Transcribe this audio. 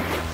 you